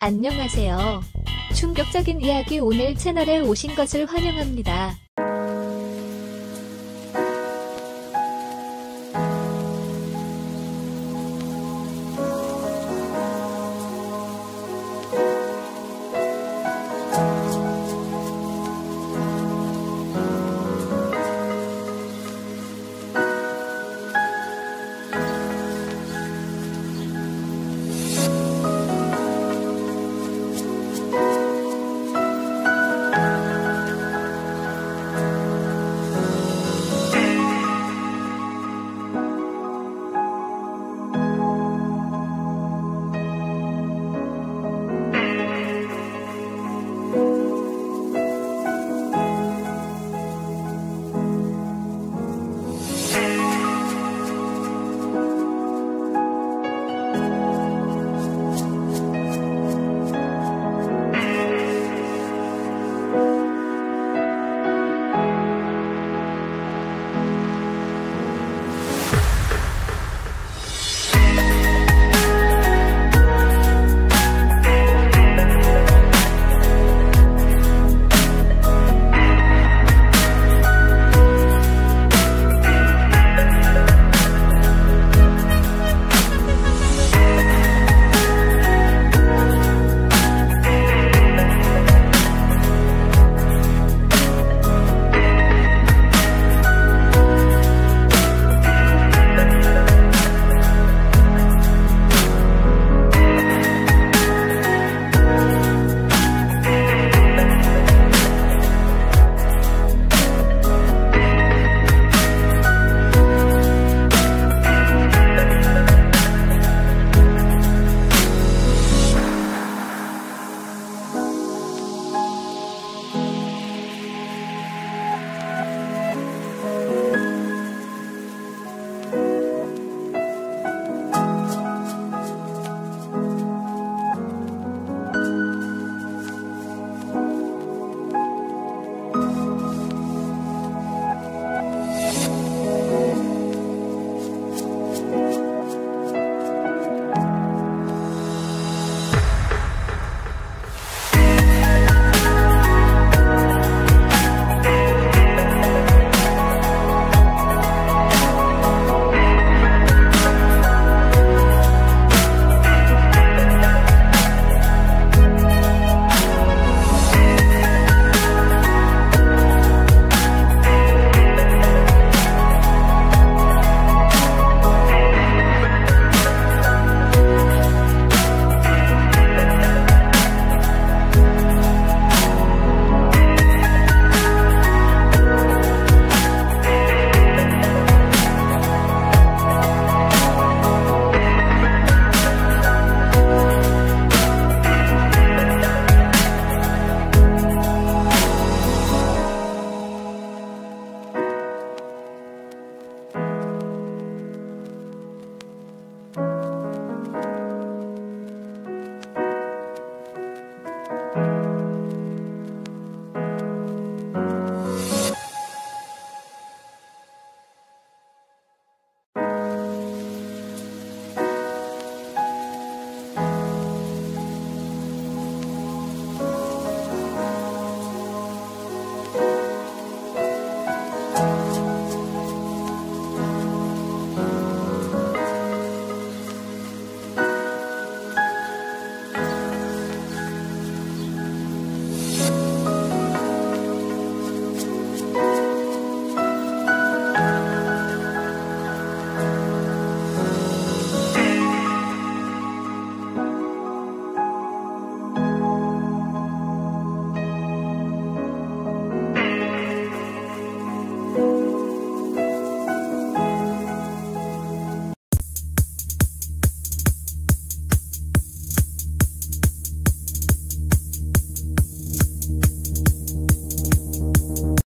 안녕하세요. 충격적인 이야기 오늘 채널에 오신 것을 환영합니다.